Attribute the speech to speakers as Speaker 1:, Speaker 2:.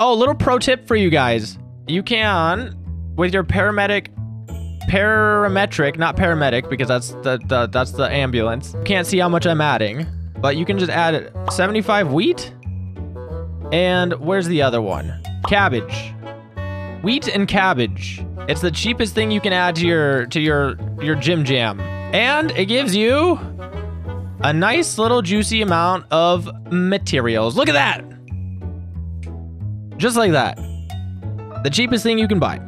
Speaker 1: Oh, little pro tip for you guys. You can, with your paramedic, parametric, not paramedic, because that's the, the that's the ambulance. Can't see how much I'm adding, but you can just add 75 wheat. And where's the other one? Cabbage. Wheat and cabbage. It's the cheapest thing you can add to your to your your gym jam. And it gives you a nice little juicy amount of materials. Look at that. Just like that. The cheapest thing you can buy.